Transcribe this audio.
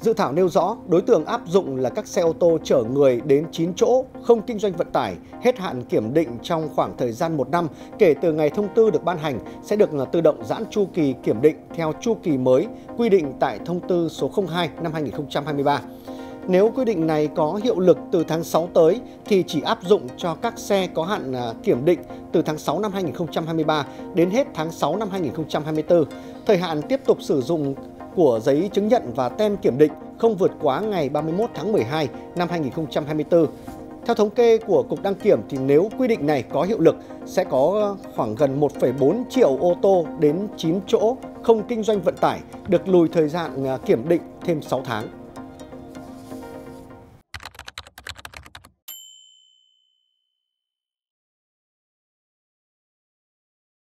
Dự thảo nêu rõ đối tượng áp dụng là các xe ô tô chở người đến 9 chỗ, không kinh doanh vận tải, hết hạn kiểm định trong khoảng thời gian một năm kể từ ngày thông tư được ban hành sẽ được à, tự động giãn chu kỳ kiểm định theo chu kỳ mới quy định tại thông tư số 02 năm 2023. Nếu quy định này có hiệu lực từ tháng 6 tới thì chỉ áp dụng cho các xe có hạn à, kiểm định từ tháng 6 năm 2023 đến hết tháng 6 năm 2024. Thời hạn tiếp tục sử dụng của giấy chứng nhận và tem kiểm định không vượt quá ngày 31 tháng 12 năm 2024. Theo thống kê của Cục Đăng Kiểm thì nếu quy định này có hiệu lực sẽ có khoảng gần 1,4 triệu ô tô đến 9 chỗ không kinh doanh vận tải được lùi thời gian à, kiểm định thêm 6 tháng.